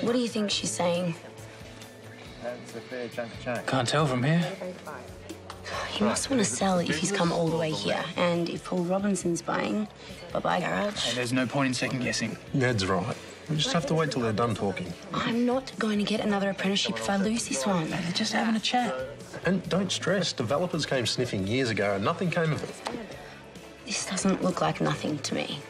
What do you think she's saying? That's a fair chunk of change. Can't tell from here. He must want to sell if he's come all the way here. And if Paul Robinson's buying, bye-bye garage. Hey, there's no point in second guessing. Ned's right. We just have to wait till they're done talking. I'm not going to get another apprenticeship if I lose this one. They're just having a chat. And don't stress, developers came sniffing years ago and nothing came of it. This doesn't look like nothing to me.